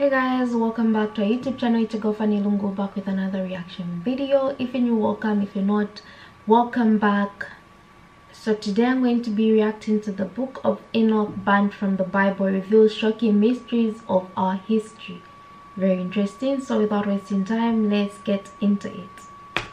Hey guys, welcome back to our YouTube channel. It's go Fanny Lungu back with another reaction video. If you're new, welcome. If you're not, welcome back. So today I'm going to be reacting to the book of Enoch banned from the Bible reveals shocking mysteries of our history. Very interesting. So without wasting time, let's get into it.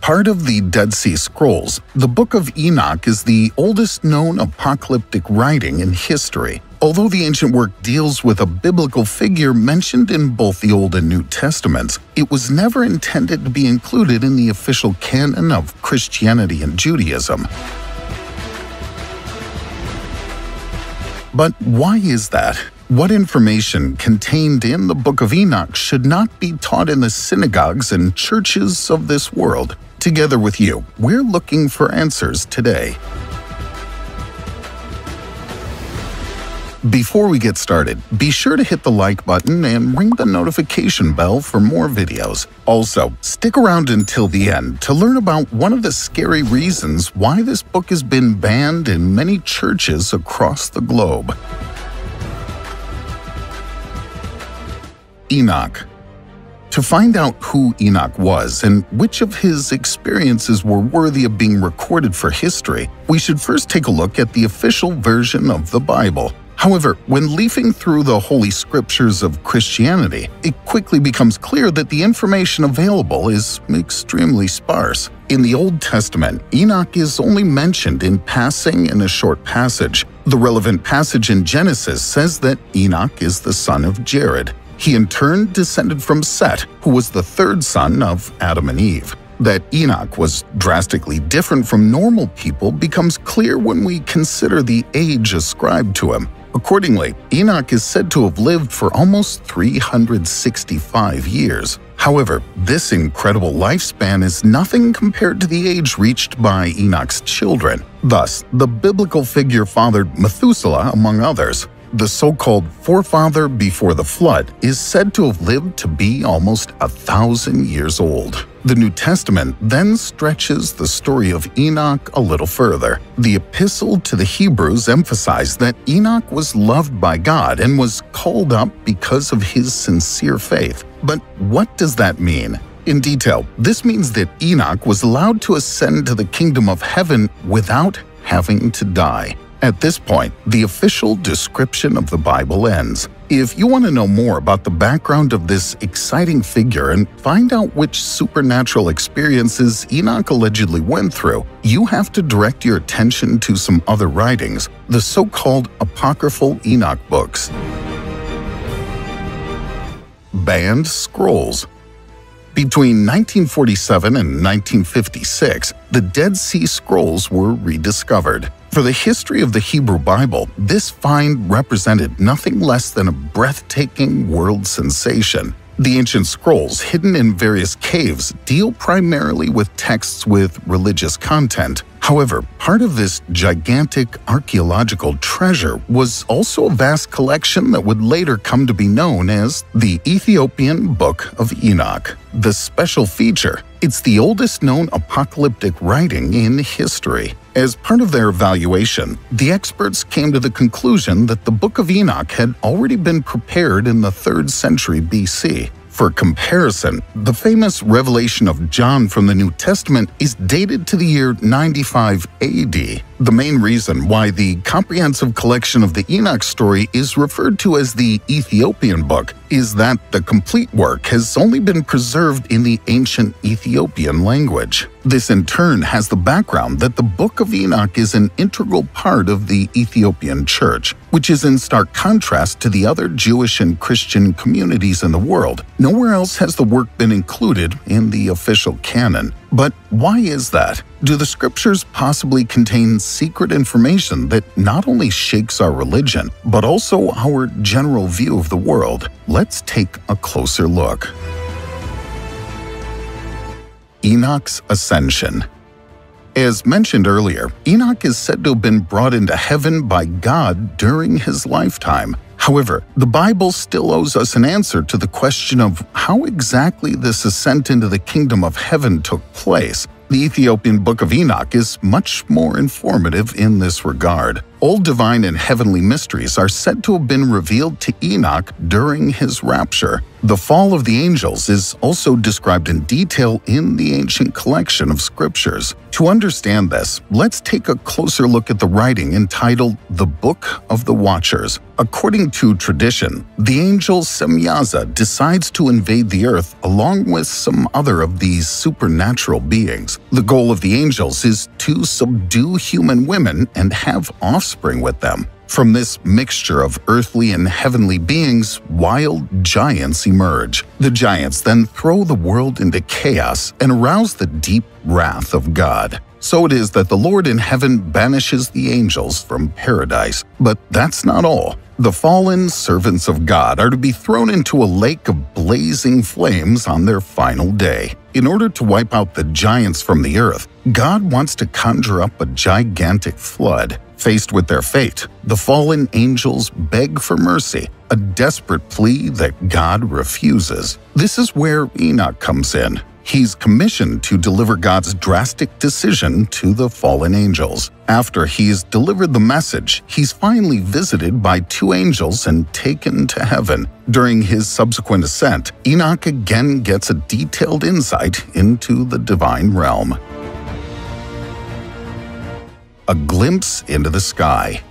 Part of the Dead Sea Scrolls, the Book of Enoch is the oldest known apocalyptic writing in history. Although the ancient work deals with a biblical figure mentioned in both the Old and New Testaments, it was never intended to be included in the official canon of Christianity and Judaism. But why is that? What information contained in the Book of Enoch should not be taught in the synagogues and churches of this world? Together with you, we're looking for answers today. Before we get started, be sure to hit the like button and ring the notification bell for more videos. Also, stick around until the end to learn about one of the scary reasons why this book has been banned in many churches across the globe. Enoch to find out who Enoch was and which of his experiences were worthy of being recorded for history, we should first take a look at the official version of the Bible. However, when leafing through the Holy Scriptures of Christianity, it quickly becomes clear that the information available is extremely sparse. In the Old Testament, Enoch is only mentioned in passing in a short passage. The relevant passage in Genesis says that Enoch is the son of Jared. He in turn descended from Set, who was the third son of Adam and Eve. That Enoch was drastically different from normal people becomes clear when we consider the age ascribed to him. Accordingly, Enoch is said to have lived for almost 365 years. However, this incredible lifespan is nothing compared to the age reached by Enoch's children. Thus, the biblical figure fathered Methuselah, among others. The so-called forefather before the flood is said to have lived to be almost a thousand years old. The New Testament then stretches the story of Enoch a little further. The Epistle to the Hebrews emphasized that Enoch was loved by God and was called up because of his sincere faith. But what does that mean? In detail, this means that Enoch was allowed to ascend to the kingdom of heaven without having to die. At this point, the official description of the Bible ends. If you want to know more about the background of this exciting figure and find out which supernatural experiences Enoch allegedly went through, you have to direct your attention to some other writings, the so-called Apocryphal Enoch books. Banned Scrolls between 1947 and 1956, the Dead Sea Scrolls were rediscovered. For the history of the Hebrew Bible, this find represented nothing less than a breathtaking world sensation. The ancient scrolls, hidden in various caves, deal primarily with texts with religious content. However, part of this gigantic archaeological treasure was also a vast collection that would later come to be known as the Ethiopian Book of Enoch. The special feature, it's the oldest known apocalyptic writing in history. As part of their evaluation, the experts came to the conclusion that the Book of Enoch had already been prepared in the 3rd century BC. For comparison, the famous revelation of John from the New Testament is dated to the year 95 AD. The main reason why the comprehensive collection of the Enoch story is referred to as the Ethiopian book is that the complete work has only been preserved in the ancient Ethiopian language. This in turn has the background that the Book of Enoch is an integral part of the Ethiopian Church, which is in stark contrast to the other Jewish and Christian communities in the world. Nowhere else has the work been included in the official canon. But why is that? Do the scriptures possibly contain secret information that not only shakes our religion, but also our general view of the world? Let's take a closer look. Enoch's Ascension As mentioned earlier, Enoch is said to have been brought into heaven by God during his lifetime. However, the Bible still owes us an answer to the question of how exactly this ascent into the kingdom of heaven took place. The Ethiopian Book of Enoch is much more informative in this regard. All divine and heavenly mysteries are said to have been revealed to Enoch during his rapture. The fall of the angels is also described in detail in the ancient collection of scriptures. To understand this, let's take a closer look at the writing entitled The Book of the Watchers. According to tradition, the angel Semyaza decides to invade the earth along with some other of these supernatural beings. The goal of the angels is to subdue human women and have offspring with them. From this mixture of earthly and heavenly beings, wild giants emerge. The giants then throw the world into chaos and arouse the deep wrath of God. So it is that the Lord in heaven banishes the angels from paradise. But that's not all. The fallen servants of God are to be thrown into a lake of blazing flames on their final day. In order to wipe out the giants from the earth, God wants to conjure up a gigantic flood. Faced with their fate, the fallen angels beg for mercy, a desperate plea that God refuses. This is where Enoch comes in. He's commissioned to deliver God's drastic decision to the fallen angels. After he's delivered the message, he's finally visited by two angels and taken to heaven. During his subsequent ascent, Enoch again gets a detailed insight into the divine realm a glimpse into the sky.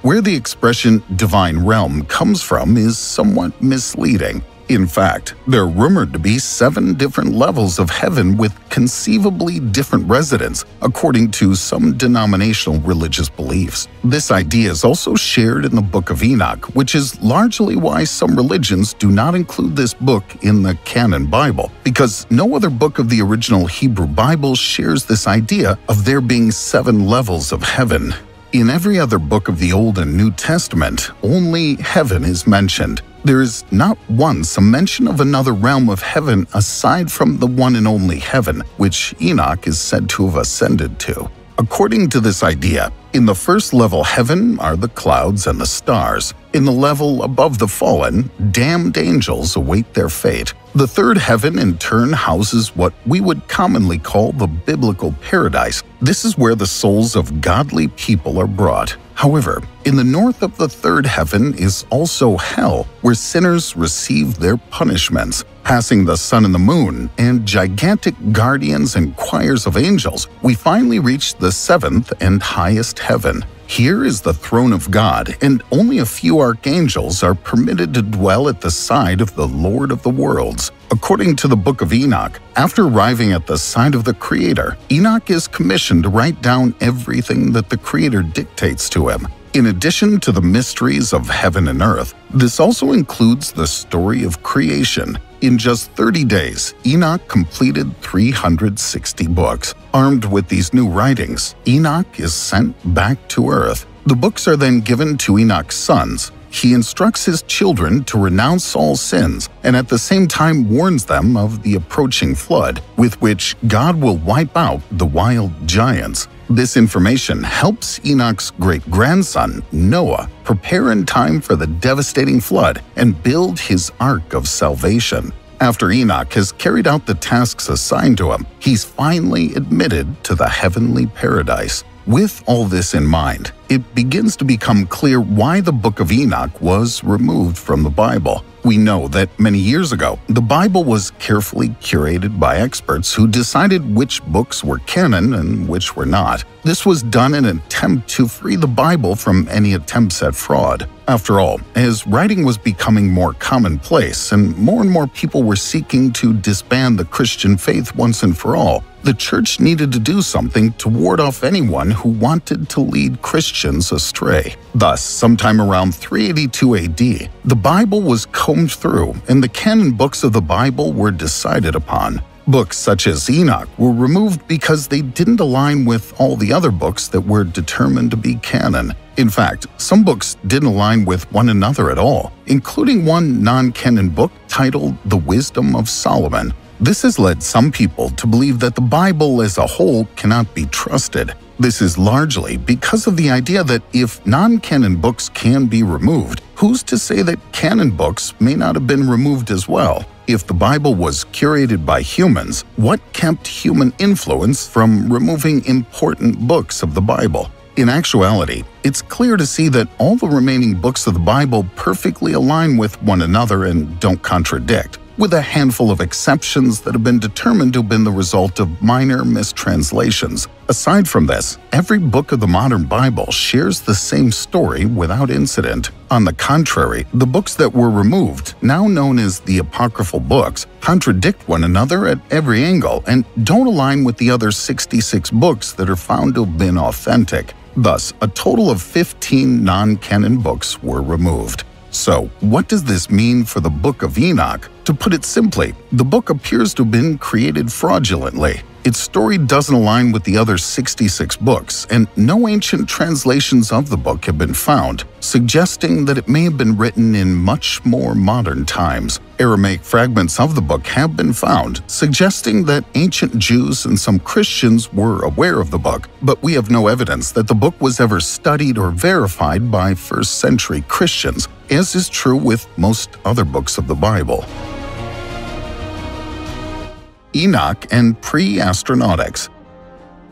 Where the expression divine realm comes from is somewhat misleading. In fact, there are rumored to be seven different levels of heaven with conceivably different residents, according to some denominational religious beliefs. This idea is also shared in the Book of Enoch, which is largely why some religions do not include this book in the canon Bible, because no other book of the original Hebrew Bible shares this idea of there being seven levels of heaven. In every other book of the Old and New Testament, only heaven is mentioned. There is not once a mention of another realm of heaven aside from the one and only heaven, which Enoch is said to have ascended to. According to this idea, in the first level heaven are the clouds and the stars. In the level above the fallen, damned angels await their fate. The third heaven in turn houses what we would commonly call the biblical paradise. This is where the souls of godly people are brought. However, in the north of the third heaven is also hell, where sinners receive their punishments. Passing the sun and the moon and gigantic guardians and choirs of angels, we finally reach the seventh and highest heaven. Here is the throne of God, and only a few archangels are permitted to dwell at the side of the Lord of the worlds. According to the book of Enoch, after arriving at the side of the Creator, Enoch is commissioned to write down everything that the Creator dictates to him. In addition to the mysteries of heaven and earth, this also includes the story of creation. In just 30 days, Enoch completed 360 books. Armed with these new writings, Enoch is sent back to Earth. The books are then given to Enoch's sons. He instructs his children to renounce all sins and at the same time warns them of the approaching flood, with which God will wipe out the wild giants. This information helps Enoch's great grandson, Noah, prepare in time for the devastating flood and build his ark of salvation. After Enoch has carried out the tasks assigned to him, he's finally admitted to the heavenly paradise. With all this in mind, it begins to become clear why the Book of Enoch was removed from the Bible. We know that many years ago, the Bible was carefully curated by experts who decided which books were canon and which were not. This was done in an attempt to free the Bible from any attempts at fraud. After all, as writing was becoming more commonplace and more and more people were seeking to disband the Christian faith once and for all, the church needed to do something to ward off anyone who wanted to lead Christians astray. Thus, sometime around 382 AD, the Bible was combed through and the canon books of the Bible were decided upon. Books such as Enoch were removed because they didn't align with all the other books that were determined to be canon. In fact, some books didn't align with one another at all, including one non canon book titled The Wisdom of Solomon, this has led some people to believe that the Bible as a whole cannot be trusted. This is largely because of the idea that if non canon books can be removed, who's to say that canon books may not have been removed as well? If the Bible was curated by humans, what kept human influence from removing important books of the Bible? In actuality, it's clear to see that all the remaining books of the Bible perfectly align with one another and don't contradict with a handful of exceptions that have been determined to have been the result of minor mistranslations. Aside from this, every book of the modern Bible shares the same story without incident. On the contrary, the books that were removed, now known as the Apocryphal books, contradict one another at every angle and don't align with the other 66 books that are found to have been authentic. Thus, a total of 15 non canon books were removed. So, what does this mean for the Book of Enoch? To put it simply, the book appears to have been created fraudulently. Its story doesn't align with the other 66 books, and no ancient translations of the book have been found, suggesting that it may have been written in much more modern times. Aramaic fragments of the book have been found, suggesting that ancient Jews and some Christians were aware of the book, but we have no evidence that the book was ever studied or verified by first century Christians, as is true with most other books of the Bible. Enoch and pre-astronautics.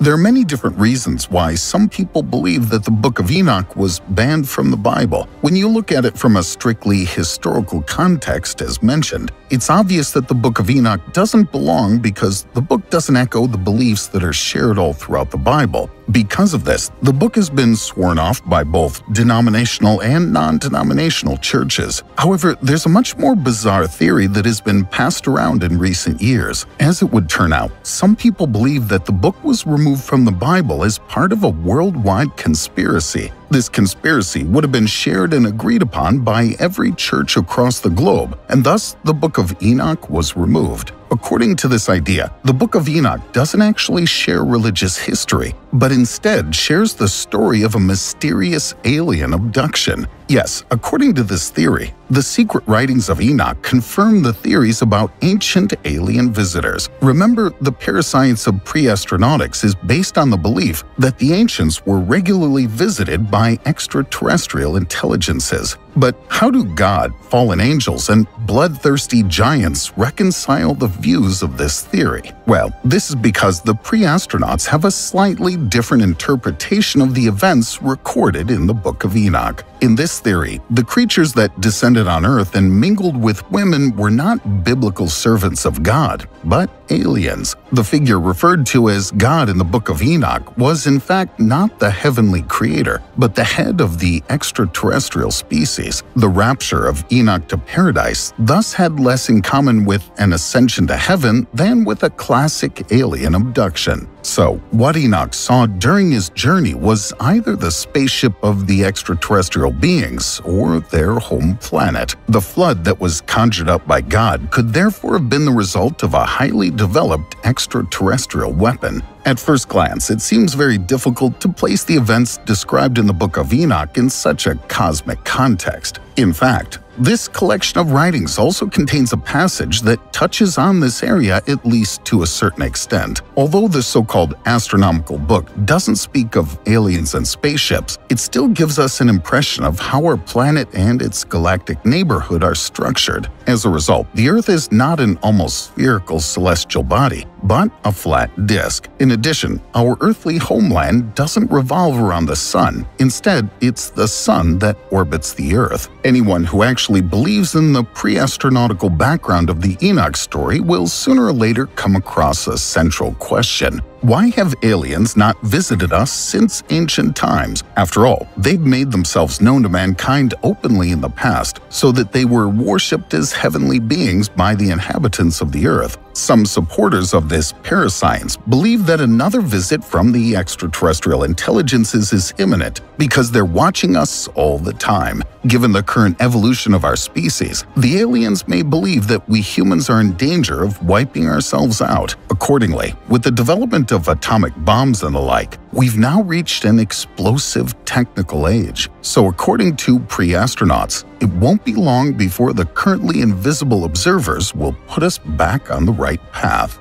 There are many different reasons why some people believe that the Book of Enoch was banned from the Bible. When you look at it from a strictly historical context, as mentioned, it's obvious that the Book of Enoch doesn't belong because the book doesn't echo the beliefs that are shared all throughout the Bible. Because of this, the book has been sworn off by both denominational and non denominational churches. However, there's a much more bizarre theory that has been passed around in recent years. As it would turn out, some people believe that the book was removed from the Bible as part of a worldwide conspiracy. This conspiracy would have been shared and agreed upon by every church across the globe, and thus the Book of Enoch was removed. According to this idea, the Book of Enoch doesn't actually share religious history, but instead shares the story of a mysterious alien abduction. Yes, according to this theory, the secret writings of Enoch confirm the theories about ancient alien visitors. Remember, the parascience of pre-astronautics is based on the belief that the ancients were regularly visited by extraterrestrial intelligences. But how do God, fallen angels, and bloodthirsty giants reconcile the views of this theory? Well, this is because the pre-astronauts have a slightly different interpretation of the events recorded in the Book of Enoch. In this theory, the creatures that descended on Earth and mingled with women were not biblical servants of God, but aliens. The figure referred to as God in the Book of Enoch was in fact not the heavenly creator, but the head of the extraterrestrial species. The rapture of Enoch to paradise thus had less in common with an ascension to heaven than with a classic alien abduction. So, what Enoch saw during his journey was either the spaceship of the extraterrestrial beings or their home planet. The flood that was conjured up by God could therefore have been the result of a highly developed extraterrestrial weapon. At first glance, it seems very difficult to place the events described in the Book of Enoch in such a cosmic context. In fact, this collection of writings also contains a passage that touches on this area at least to a certain extent. Although the so-called astronomical book doesn't speak of aliens and spaceships, it still gives us an impression of how our planet and its galactic neighborhood are structured. As a result, the Earth is not an almost spherical celestial body, but a flat disk. In addition, our earthly homeland doesn't revolve around the sun. Instead, it's the sun that orbits the Earth. Anyone who actually believes in the pre-astronautical background of the Enoch story will sooner or later come across a central question. Why have aliens not visited us since ancient times? After all, they've made themselves known to mankind openly in the past, so that they were worshipped as heavenly beings by the inhabitants of the earth. Some supporters of this parascience believe that another visit from the extraterrestrial intelligences is imminent because they're watching us all the time. Given the current evolution of our species, the aliens may believe that we humans are in danger of wiping ourselves out. Accordingly, with the development of atomic bombs and the like, we've now reached an explosive technical age. So according to pre-astronauts, it won't be long before the currently invisible observers will put us back on the right path.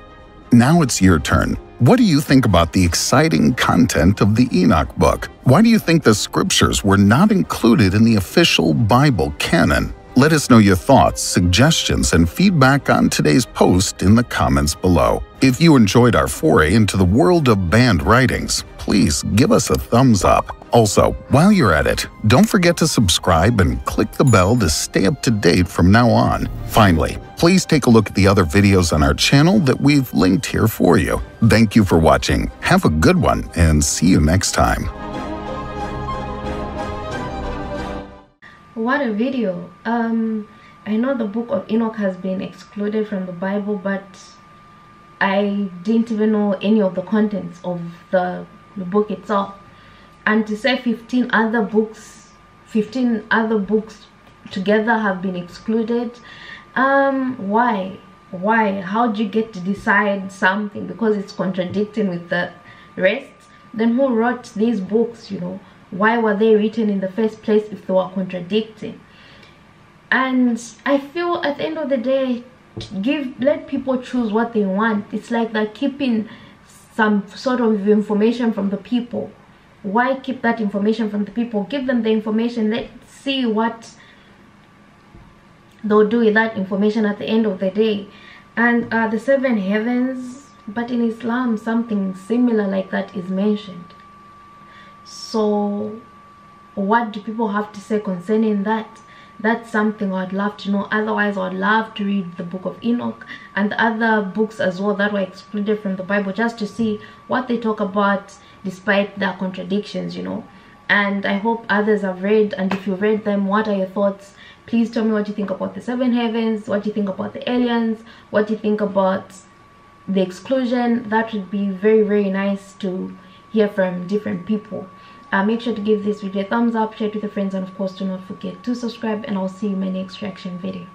Now it's your turn. What do you think about the exciting content of the Enoch book? Why do you think the scriptures were not included in the official Bible canon? Let us know your thoughts, suggestions, and feedback on today's post in the comments below. If you enjoyed our foray into the world of banned writings, please give us a thumbs up. Also, while you're at it, don't forget to subscribe and click the bell to stay up to date from now on. Finally, please take a look at the other videos on our channel that we've linked here for you. Thank you for watching, have a good one, and see you next time. What a video. Um, I know the book of Enoch has been excluded from the Bible, but I didn't even know any of the contents of the, the book itself. And to say 15 other books 15 other books together have been excluded um why? Why? How do you get to decide something? Because it's contradicting with the rest? Then who wrote these books you know why were they written in the first place if they were contradicting? And i feel at the end of the day give let people choose what they want. It's like they're keeping some sort of information from the people. Why keep that information from the people? Give them the information. Let's see what they'll do with that information at the end of the day. And uh, the seven heavens but in islam something similar like that is mentioned so what do people have to say concerning that? That's something I'd love to know. Otherwise I'd love to read the book of Enoch and other books as well that were excluded from the Bible just to see what they talk about despite their contradictions you know. And I hope others have read and if you read them what are your thoughts? Please tell me what you think about the seven heavens what you think about the aliens what you think about the exclusion? That would be very very nice to hear from different people uh, make sure to give this video a thumbs up share it with your friends and of course do not forget to subscribe and i'll see you in my next reaction video